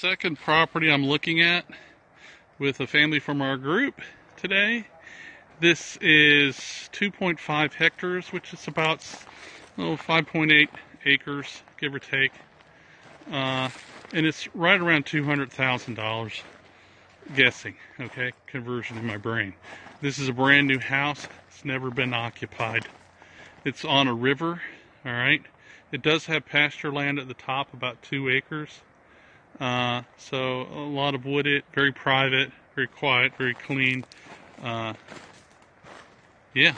Second property I'm looking at with a family from our group today. This is 2.5 hectares, which is about oh, 5.8 acres, give or take. Uh, and it's right around $200,000, guessing, okay? Conversion in my brain. This is a brand new house. It's never been occupied. It's on a river, all right? It does have pasture land at the top, about two acres. Uh, so a lot of wooded, very private, very quiet, very clean. Uh, yeah,